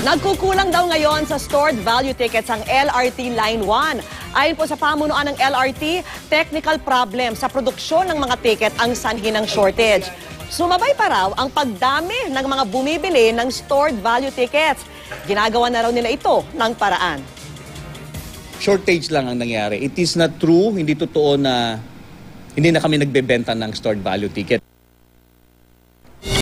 Nagkukulang daw ngayon sa stored value tickets ang LRT Line 1. Ayon po sa pamunuan ng LRT, technical problem sa produksyon ng mga ticket ang sanhi ng shortage. Sumabay pa raw ang pagdami ng mga bumibili ng stored value tickets. Ginagawa na raw nila ito ng paraan. shortage lang ang nangyari. It is not true, hindi totoo na hindi na kami nagbebenta ng stored value ticket.